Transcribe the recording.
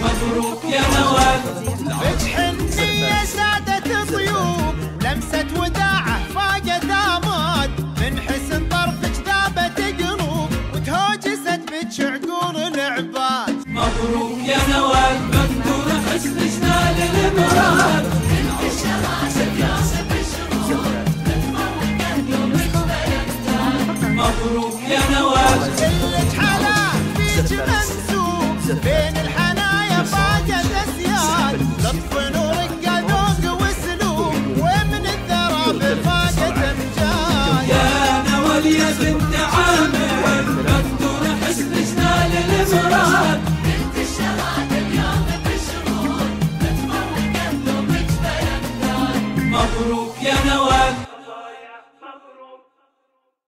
مبروك يا نوال. بجحنية سادة ضيوف لمسة وداعة فاقت آمال من حسن طرفك ذابت قلوب وتهوجست بك عقول العباد. مبروك يا نوال. مبروك يا نواف قلة حلا بيج منسوب بين الحنايا فاجت أسياد لطف نورك ذوق واسلوب ومن الثرى فاجت أمجاد يا نوال يا بنت عاد